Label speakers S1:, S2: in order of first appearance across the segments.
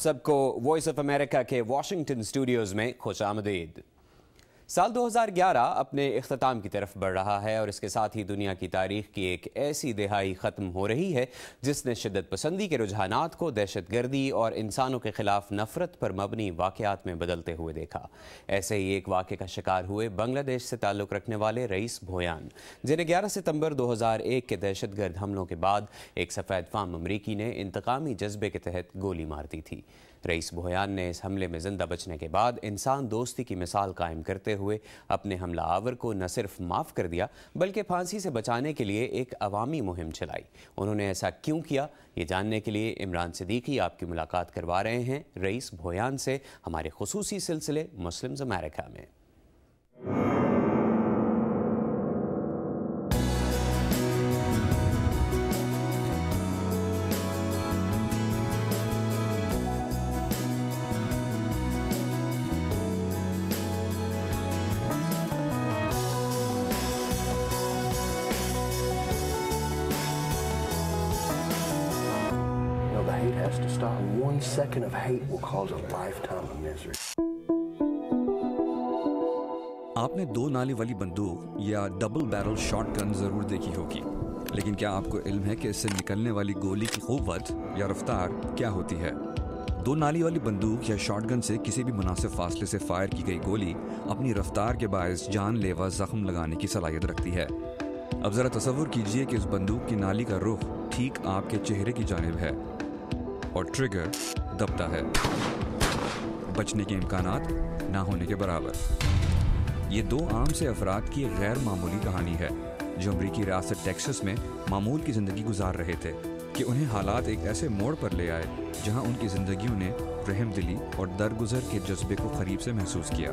S1: سب کو voice of America کے Washington studios میں خوش آمدید۔ سال دو ہزار گیارہ اپنے اختتام کی طرف بڑھ رہا ہے اور اس کے ساتھ ہی دنیا کی تاریخ کی ایک ایسی دہائی ختم ہو رہی ہے جس نے شدت پسندی کے رجحانات کو دہشت گردی اور انسانوں کے خلاف نفرت پر مبنی واقعات میں بدلتے ہوئے دیکھا۔ ایسے ہی ایک واقعے کا شکار ہوئے بنگلہ دیش سے تعلق رکھنے والے رئیس بھویان، جنہیں گیارہ ستمبر دو ہزار ایک کے دہشت گرد حملوں کے بعد ایک سفید فام امریکی نے انتقامی جذبے کے تحت گولی مار دی تھی۔ رئیس بھویان نے اس حملے میں زندہ بچنے کے بعد انسان دوستی کی مثال قائم کرتے ہوئے اپنے حملہ آور کو نہ صرف معاف کر دیا، بلکہ پھانسی سے بچانے کے لیے ایک عوامی مہم چلائی۔ انہوں نے ایسا کیوں کیا؟ یہ جاننے کے لیے عمران صدیقی آپ کی ملاقات کروا رہے ہیں۔ رئیس بھویان سے ہمارے خصوصی سلسلے مسلمز امریکہ میں۔
S2: has to stop. One second of hate will cause a lifetime of misery.
S3: آپ نے دو نالے والی بندوق یا ڈبل بیرل شاٹ گن ضرور دیکھی ہوگی لیکن کیا آپ کو علم ہے کہ اس سے نکلنے والی گولی کی قوت یا رفتار کیا ہوتی ہے دو نالی والی بندوق یا شارٹ گن سے کسی بھی مناسب فاصلے سے فائر کی گئی گولی اپنی رفتار کے باعث جان لیوا زخم لگانے کی صلاحیت رکھتی ہے اب ذرا تصور کیجیے کہ اس بندوق کی نالی کا رخ ٹھیک آپ کے چہرے کی جانب ہے اور ٹرگر دبتا ہے۔ بچنے کے امکانات نہ ہونے کے برابر۔ یہ دو عام سے افراد کی غیر معمولی کہانی ہے جو امریکی ریاست ٹیکسس میں معمول کی زندگی گزار رہے تھے کہ انہیں حالات ایک ایسے موڑ پر لے آئے جہاں ان کی زندگیوں نے رحم دلی اور درگزر کے جذبے کو قریب سے محسوس کیا۔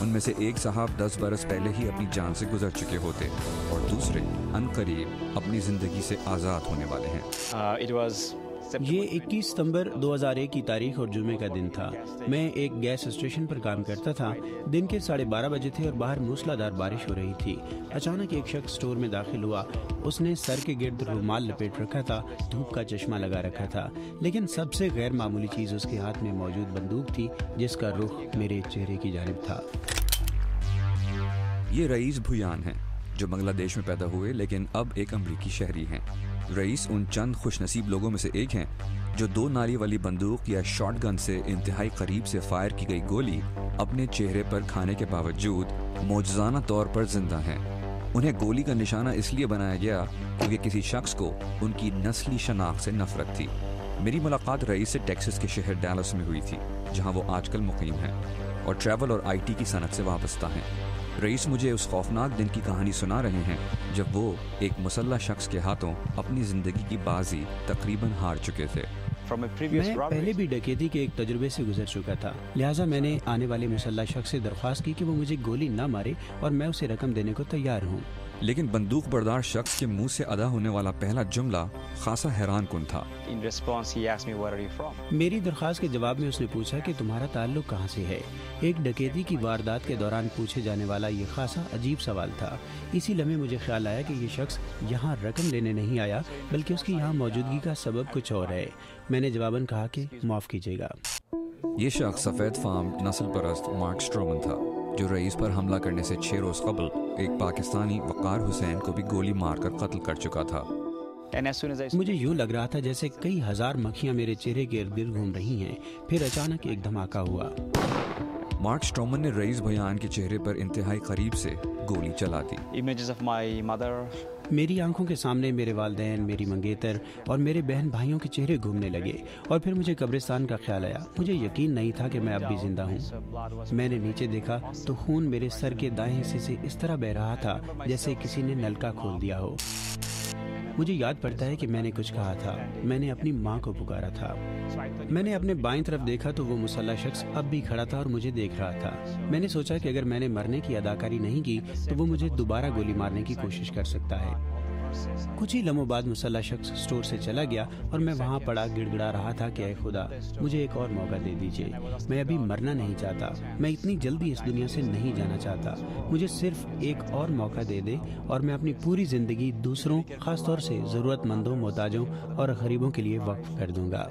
S3: ان میں سے ایک صاحب دس برس پہلے ہی اپنی جان سے گزر چکے ہوتے اور دوسرے ان قریب اپنی زندگی سے آزاد ہونے والے ہیں۔
S4: Uh, it was یہ اکیس ستمبر دو ہزار ایک
S5: کی تاریخ اور جمعے کا دن تھا۔ میں ایک گیس اسٹیشن پر کام کرتا تھا۔ دن کے ساڑھے بارہ بجے تھے اور باہر موسلا دار بارش ہو رہی تھی۔ اچانک ایک شخص سٹور میں داخل ہوا۔ اس نے سر کے گرد رومال لپیٹ رکھا تھا دھوپ کا چشمہ لگا رکھا تھا۔ لیکن سب سے غیر معمولی چیز اس کے ہاتھ میں موجود بندوق تھی جس کا رخ میرے چہرے کی جانب تھا۔
S3: یہ رئیس بھویان ہیں جو بنگلہ دیش میں پیدا ہوئے لیکن اب ایک امریکی شہری ہیں۔ رئیس ان چند خوش نصیب لوگوں میں سے ایک ہیں جو دو نالی والی بندوق یا شارٹ گن سے انتہائی قریب سے فائر کی گئی گولی اپنے چہرے پر کھانے کے باوجود موجزانہ طور پر زندہ ہیں۔ انہیں گولی کا نشانہ اس لیے بنایا گیا کیونکہ کسی شخص کو ان کی نسلی شناخت سے نفرت تھی۔ میری ملاقات رئیس سے ٹیکسس کے شہر ڈیلس میں ہوئی تھی، جہاں وہ آج کل مقیم ہیں اور ٹریول اور آئی ٹی کی صنعت سے وابستہ ہیں۔ رئیس مجھے اس خوفناک دن کی کہانی سنا رہے ہیں جب وہ ایک مسلح شخص کے ہاتھوں اپنی زندگی کی بازی تقریباً ہار چکے تھے۔
S4: میں پہلے
S5: بھی ڈکیتی کے ایک تجربے سے گزر چکا تھا۔ لہٰذا میں نے آنے والے مسلح شخص سے درخواست کی کہ وہ مجھے گولی نہ مارے اور میں اسے رقم دینے کو تیار ہوں۔
S3: لیکن بندوق بردار شخص کے منہ سے ادا ہونے والا پہلا جملہ خاصا حیران کن تھا۔
S5: میری درخواست کے جواب میں اس نے پوچھا کہ تمہارا تعلق کہاں سے ہے۔ ایک ڈکیتی کی واردات کے دوران پوچھے جانے والا یہ خاصا عجیب سوال تھا۔ اسی لمحے مجھے خیال آیا کہ یہ شخص یہاں رقم لینے نہیں آیا بلکہ اس کی یہاں موجودگی کا سبب کچھ اور ہے۔ میں نے جواباً کہا کہ معاف کیجیے گا۔
S3: یہ شخص سفید فارم نسل پرست مارک سٹرومن تھا۔ جو رئیس پر حملہ کرنے سے چھ روز قبل ایک پاکستانی وقار حسین کو بھی گولی مار کر قتل کر چکا تھا۔
S4: مجھے یوں لگ رہا تھا جیسے کئی ہزار مکھیاں میرے چہرے کے ارد گرد گھوم رہی ہیں
S5: پھر اچانک ایک دھماکہ ہوا۔
S3: مارک سٹرومن نے رئیس بھیان کے چہرے پر انتہائی قریب سے گولی چلا دی۔
S5: میری آنکھوں کے سامنے میرے والدین، میری منگیتر اور میرے بہن بھائیوں کے چہرے گھومنے لگے اور پھر مجھے قبرستان کا خیال آیا۔ مجھے یقین نہیں تھا کہ میں اب بھی زندہ ہوں۔
S4: میں نے نیچے دیکھا تو خون میرے سر کے دائیں حصے سے
S5: اس طرح بہ رہا تھا جیسے کسی نے نلکا کھول دیا ہو۔
S4: مجھے یاد پڑتا ہے کہ میں نے کچھ کہا تھا۔ میں نے اپنی ماں کو پکارا
S5: تھا۔
S4: میں نے اپنے بائیں طرف دیکھا تو وہ مسلح شخص اب بھی کھڑا تھا اور مجھے دیکھ رہا تھا۔ میں نے سوچا کہ اگر میں نے مرنے کی
S5: اداکاری نہیں کی تو وہ مجھے دوبارہ گولی مارنے کی کوشش کر سکتا
S4: ہے۔ کچھ ہی لمحوں بعد
S5: مسلح شخص سٹور سے چلا گیا اور میں وہاں پڑا گڑ گڑا رہا تھا کہ اے خدا، مجھے ایک اور موقع دے دیجیے میں ابھی مرنا نہیں چاہتا۔ میں اتنی جلدی اس دنیا سے نہیں جانا چاہتا۔ مجھے صرف ایک اور موقع دے دے اور میں اپنی پوری زندگی دوسروں، خاص طور سے ضرورت مندوں محتاجوں اور غریبوں کے لیے وقف کر دوں گا۔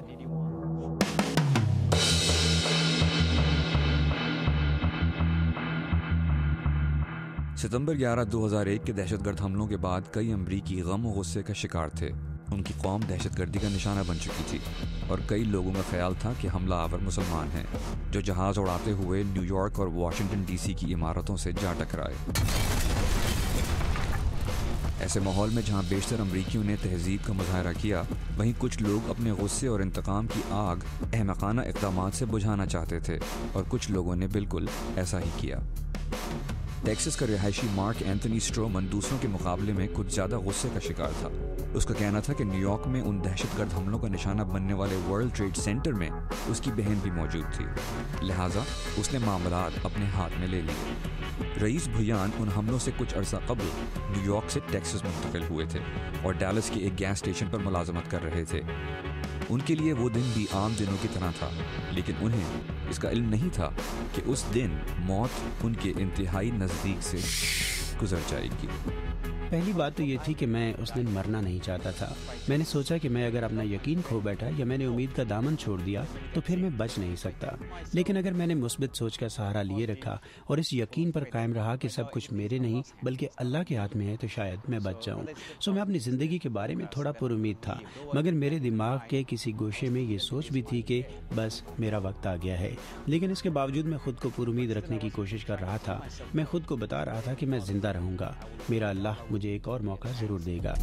S3: ستمبر گیارہ دو ہزار ایک کے دہشت گرد حملوں کے بعد کئی امریکی غم و غصے کا شکار تھے۔ ان کی قوم دہشت گردی کا نشانہ بن چکی تھی اور کئی لوگوں کا خیال تھا کہ حملہ آور مسلمان ہیں، جو جہاز اڑاتے ہوئے نیو یارک اور واشنگٹن ڈی سی کی عمارتوں سے جا ٹکرائے۔ ایسے ماحول میں جہاں بیشتر امریکیوں نے تہذیب کا مظاہرہ کیا، وہیں کچھ لوگ اپنے غصے اور انتقام کی آگ، احمقانہ اقدامات سے بجھانا چاہتے تھے اور کچھ لوگوں نے بالکل ایسا ہی کیا۔ ٹیکسس کا رہائشی مارک اینتھنی سٹرومن دوسروں کے مقابلے میں کچھ زیادہ غصے کا شکار تھا۔ اس کا کہنا تھا کہ نیو یارک میں ان دہشت گرد حملوں کا نشانہ بننے والے ورلڈ ٹریڈ سینٹر میں اس کی بہن بھی موجود تھی۔ لہٰذا اس نے معاملات اپنے ہاتھ میں لے لیے۔ رئیس بھیان ان حملوں سے کچھ عرصہ قبل نیو یارک سے ٹیکسس منتقل ہوئے تھے اور ڈیلس کے ایک گیس اسٹیشن پر ملازمت کر رہے تھے۔ ان کے لیے وہ دن بھی عام دنوں کی طرح تھا، لیکن انہیں اس کا علم نہیں تھا کہ اس دن موت ان کے انتہائی نزدیک سے گزر جائے گی۔
S5: پہلی بات تو یہ تھی کہ میں اس دن مرنا نہیں چاہتا تھا۔
S4: میں نے سوچا کہ میں اگر اپنا یقین کھو بیٹھا یا میں نے امید کا
S5: دامن چھوڑ دیا تو پھر میں بچ نہیں سکتا۔ لیکن اگر میں نے مثبت سوچ کا سہارا لیے رکھا اور اس یقین پر قائم رہا کہ سب کچھ میرے نہیں بلکہ اللہ کے ہاتھ میں ہے تو شاید میں بچ جاؤں۔ سو میں اپنی زندگی کے بارے میں تھوڑا پر امید تھا، مگر میرے دماغ کے کسی گوشے میں یہ سوچ بھی تھی کہ بس میرا وقت آ گیا ہے۔ لیکن اس کے باوجود میں خود کو پر امید رکھنے کی کوشش کر رہا تھا۔ میں خود کو بتا رہا تھا کہ میں زندہ رہوں گا۔
S4: میرا اللہ مجھے مجھے ایک اور موقع ضرور دے گا۔